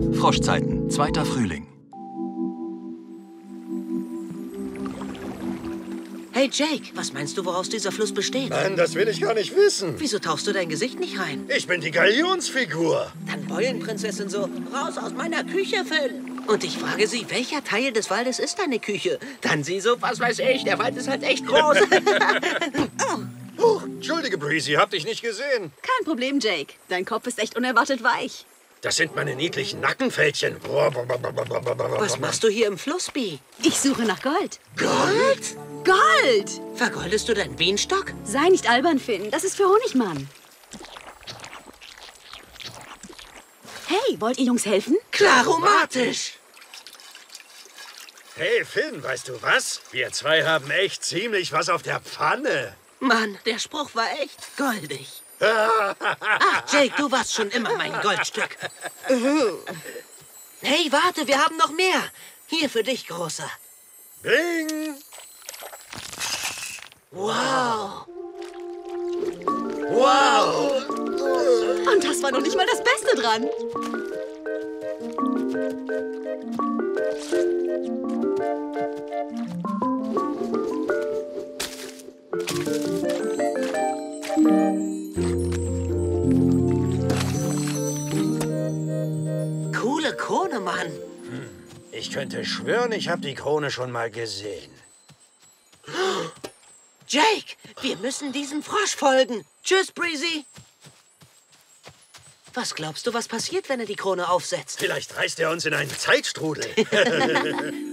Froschzeiten, zweiter Frühling. Hey Jake, was meinst du, woraus dieser Fluss besteht? Mann, das will ich gar nicht wissen. Wieso tauchst du dein Gesicht nicht rein? Ich bin die Galionsfigur. Dann beulen Prinzessin so, raus aus meiner Küche, Phil. Und ich frage sie, welcher Teil des Waldes ist deine Küche? Dann sie so, was weiß ich, der Wald ist halt echt groß. Oh, entschuldige, Breezy, hab dich nicht gesehen. Kein Problem, Jake. Dein Kopf ist echt unerwartet weich. Das sind meine niedlichen Nackenfältchen. was machst du hier im Fluss, Bee? Ich suche nach Gold. Gold? Gold! Vergoldest du deinen Bienenstock? Sei nicht albern, Finn. Das ist für Honigmann. Hey, wollt ihr Jungs helfen? Klaromatisch. Hey, Finn, weißt du was? Wir zwei haben echt ziemlich was auf der Pfanne. Mann, der Spruch war echt goldig. Ach, Jake, du warst schon immer mein Goldstück. Hey, warte, wir haben noch mehr. Hier für dich, Großer. Bing! Wow. Wow! Und das war noch nicht mal das Beste dran. Coole Krone, Mann. Ich könnte schwören, ich habe die Krone schon mal gesehen. Jake, wir müssen diesem Frosch folgen. Tschüss, Breezy. Was glaubst du, was passiert, wenn er die Krone aufsetzt? Vielleicht reißt er uns in einen Zeitstrudel.